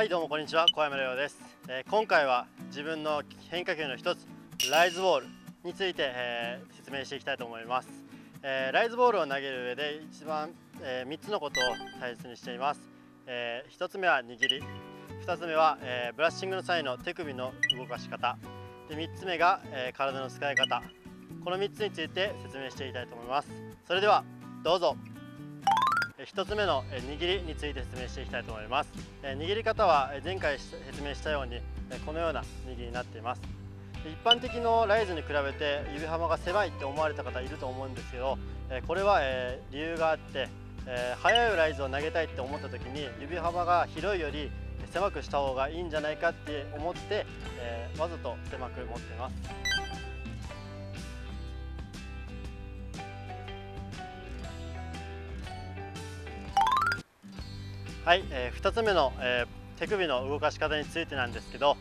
はいどうもこんにちは小山亮です、えー、今回は自分の変化球の一つライズボールについて、えー、説明していきたいと思います、えー、ライズボールを投げる上で一番、え3つのことを大切にしています、え1つ目は握り2つ目は、えブラッシングの際の手首の動かし方で3つ目が、え体の使い方。この3つについて説明していきたいと思います。それではどうぞ。1つ目の握りについて説明していきたいと思います。握り方は前回説明したようにこのような握りになっています。一般的のライズに比べて指幅が狭いって思われた方いると思うんですけどこれは理由があって速いライズを投げたいって思った時に指幅が広いより狭くした方がいいんじゃないかって思ってわざと狭く持っています。はい、えー、2つ目の、えー、手首の動かし方についてなんですけど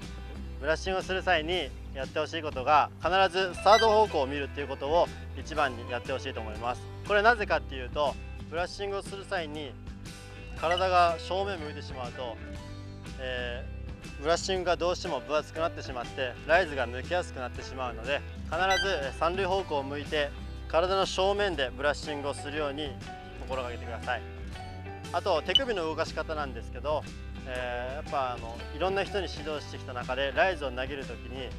ブラッシングをする際にやってほしいことが必ずサード方向を見るっていうことを一番にやってほしいと思います。これなぜかっていうとブラッシングをする際に体が正面向いてしまうと、えー、ブラッシングがどうしても分厚くなってしまってライズが抜けやすくなってしまうので必ず三塁方向を向いて体の正面でブラッシングをするように心がけてください。あと手首の動かし方なんですけど、えー、やっぱあのいろんな人に指導してきた中でライズを投げる時に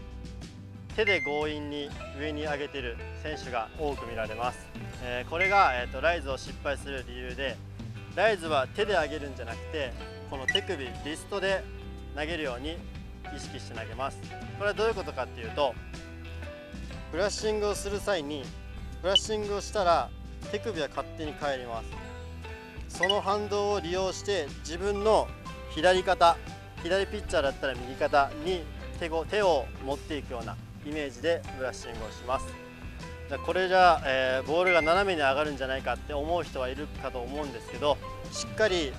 手で強引に上に上げてる選手が多く見られます、えー、これが、えーと、ライズを失敗する理由でライズは手で上げるんじゃなくてこの手首リストで投げるように意識して投げます。これはどういうことかっていうとブラッシングをする際にブラッシングをしたら手首は勝手に返ります。その反動を利用して自分の左肩左ピッチャーだったら右肩に手を持っていくようなイメージでブラッシングをしますこれじゃ、えー、ボールが斜めに上がるんじゃないかって思う人はいるかと思うんですけどしっかり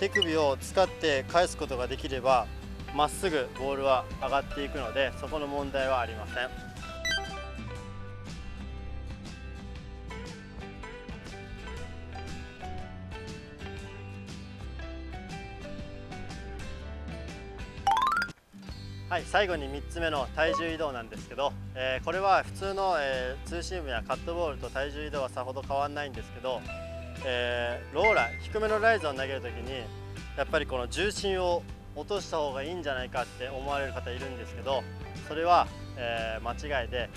手首を使って返すことができればまっすぐボールは上がっていくのでそこの問題はありません。はい、最後に3つ目の体重移動なんですけど、えー、これは普通の、えー、ツーシームやカットボールと体重移動はさほど変わらないんですけど、えー、ローライ低めのライズを投げるときにやっぱりこの重心を落とした方がいいんじゃないかって思われる方いるんですけどそれは、え間違いで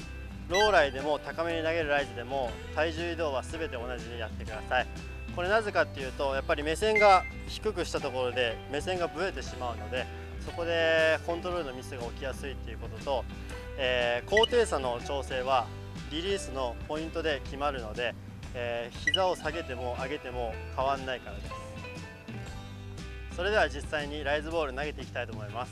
ローライでも高めに投げるライズでも体重移動は全て同じにやってください。これなぜかっていうとやっぱり目線が低くしたところで目線がぶれてしまうのでそこでコントロールのミスが起きやすいっていうことと、えー、高低差の調整はリリースのポイントで決まるので、えー、膝を下げても上げても変わんないからです。それでは実際にライズボール投げていきたいと思います。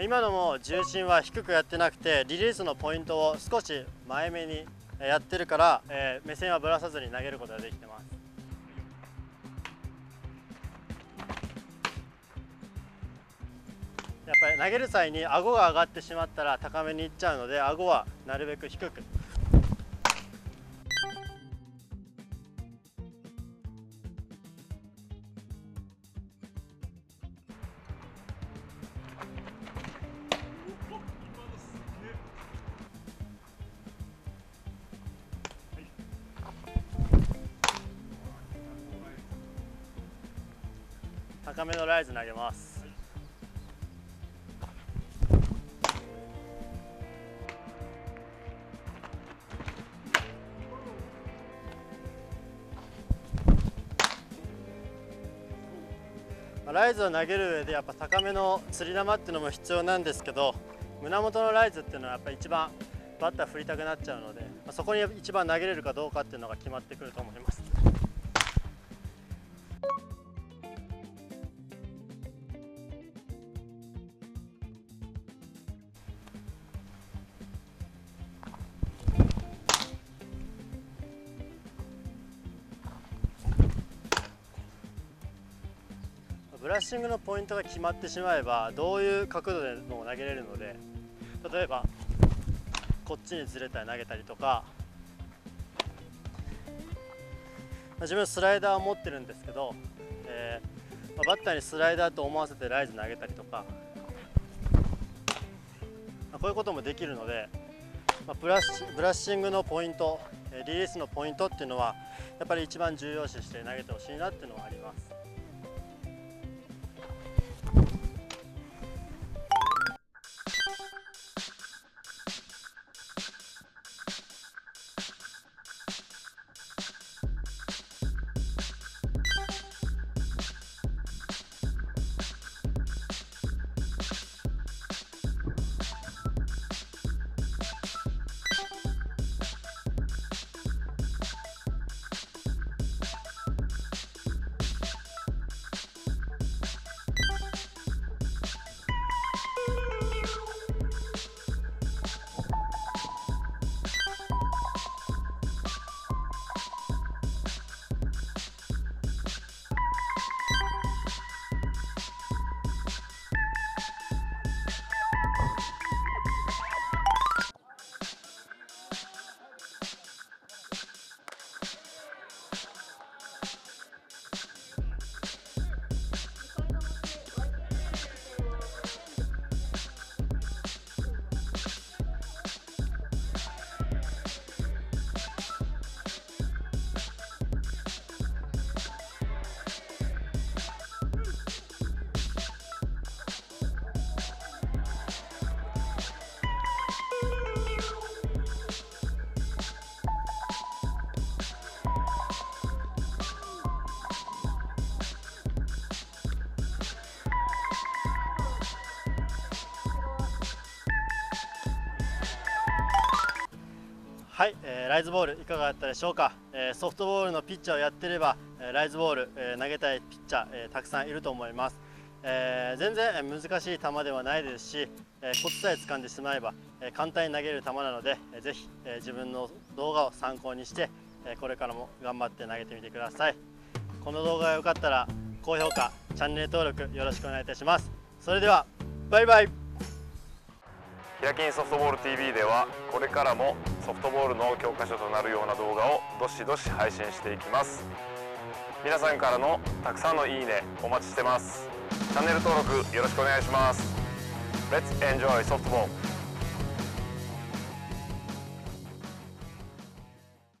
今のも重心は低くやってなくてリリースのポイントを少し前めにやってるから、えー、目線はぶらさずに投げることができてます。やっぱり投げる際に顎が上がってしまったら高めにいっちゃうので顎はなるべく低く。高めのライズ投げます、ライズを投げる上でやっぱ高めの釣り球っていうのも必要なんですけど胸元のライズっていうのはやっぱ一番バッター振りたくなっちゃうのでそこに一番投げれるかどうかっていうのが決まってくると思います。ブラッシングのポイントが決まってしまえばどういう角度でも投げれるので例えばこっちにずれたり投げたりとか自分スライダーを持ってるんですけど、えー、まあ、バッターにスライダーと思わせてライズ投げたりとか、まあ、こういうこともできるので、まあ、ブラッシブラッシングのポイントリリースのポイントっていうのはやっぱり一番重要視して投げてほしいなっていうのはあります。はい、えー、ライズボールいかがだったでしょうか、えー、ソフトボールのピッチャーをやってれば、えー、ライズボール、え投げたいピッチャー、えたくさんいると思います、え全然難しい球ではないですし、えコツさえ掴んでしまえば、え簡単に投げる球なので、えー、ぜひ、え自分の動画を参考にして、えこれからも頑張って投げてみてください。この動画が良かったら高評価チャンネル登録よろしくお願いいたします。それではバイバイ。ヒラキンソフトボール TV ではこれからもソフトボールの教科書となるような動画をどしどし配信していきます。皆さんからのたくさんのいいねお待ちしてます。チャンネル登録よろしくお願いします。Let's enjoy softball